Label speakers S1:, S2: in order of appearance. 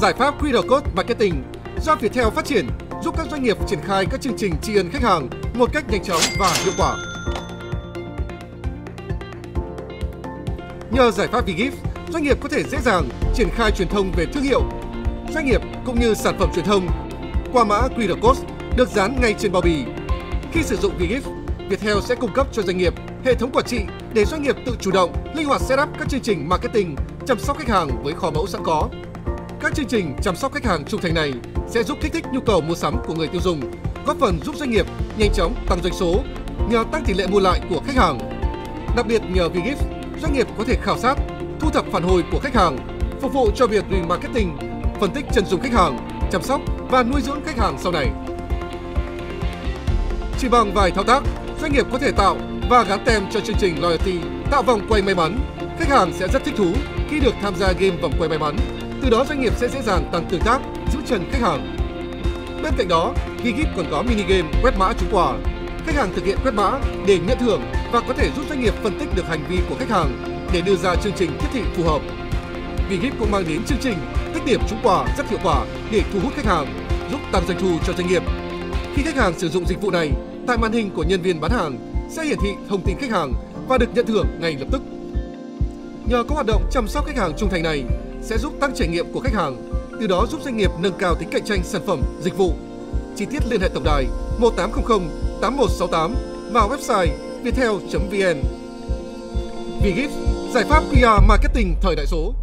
S1: Giải pháp QR Code Marketing do Viettel phát triển giúp các doanh nghiệp triển khai các chương trình tri ân khách hàng một cách nhanh chóng và hiệu quả. Nhờ giải pháp VGIF, doanh nghiệp có thể dễ dàng triển khai truyền thông về thương hiệu, doanh nghiệp cũng như sản phẩm truyền thông qua mã QR Code được dán ngay trên bao bì. Khi sử dụng VGIF, Viettel sẽ cung cấp cho doanh nghiệp hệ thống quản trị để doanh nghiệp tự chủ động, linh hoạt setup các chương trình marketing, chăm sóc khách hàng với kho mẫu sẵn có. Các chương trình chăm sóc khách hàng trung thành này sẽ giúp kích thích nhu cầu mua sắm của người tiêu dùng, góp phần giúp doanh nghiệp nhanh chóng tăng doanh số nhờ tăng tỷ lệ mua lại của khách hàng. Đặc biệt nhờ VGIF, doanh nghiệp có thể khảo sát, thu thập phản hồi của khách hàng, phục vụ cho việc remarketing, phân tích chân dung khách hàng, chăm sóc và nuôi dưỡng khách hàng sau này. Chỉ bằng vài thao tác, doanh nghiệp có thể tạo và gắn tem cho chương trình loyalty, tạo vòng quay may mắn. Khách hàng sẽ rất thích thú khi được tham gia game vòng quay may mắn. Từ đó doanh nghiệp sẽ dễ dàng tăng tương tác, giữ chân khách hàng. Bên cạnh đó, Gigip còn có mini game quét mã trúng quà. Khách hàng thực hiện quét mã để nhận thưởng và có thể giúp doanh nghiệp phân tích được hành vi của khách hàng để đưa ra chương trình tiếp thị phù hợp. Gigip cũng mang đến chương trình tích điểm trúng quà rất hiệu quả để thu hút khách hàng, giúp tăng doanh thu cho doanh nghiệp. Khi khách hàng sử dụng dịch vụ này, tại màn hình của nhân viên bán hàng sẽ hiển thị thông tin khách hàng và được nhận thưởng ngay lập tức. Nhờ có hoạt động chăm sóc khách hàng trung thành này sẽ giúp tăng trải nghiệm của khách hàng, từ đó giúp doanh nghiệp nâng cao tính cạnh tranh sản phẩm, dịch vụ. Chi tiết liên hệ tổng đài 1800 8168 và website viettel.vn. VGIF, giải pháp PR marketing thời đại số.